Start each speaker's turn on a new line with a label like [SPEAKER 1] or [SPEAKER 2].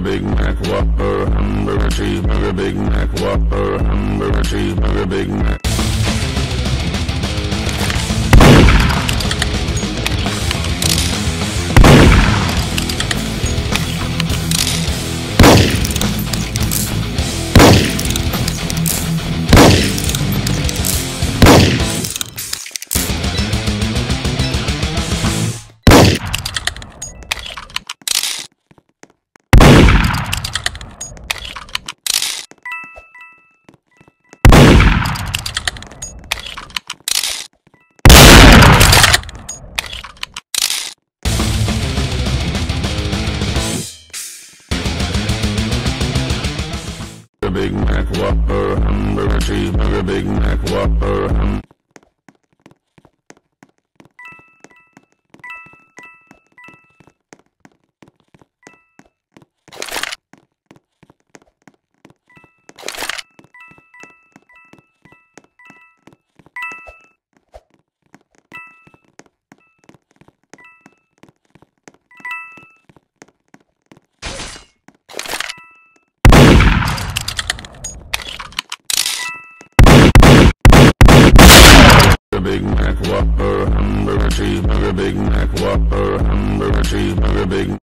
[SPEAKER 1] Big Mac Whopper, hamburger cheeseburger, Big Mac Whopper, hamburger cheeseburger, Big Mac. Big Mac Whopper, hamburger cheeseburger, Big Mac Whopper, Big Mac Whopper, hamburger cheeseburger, Big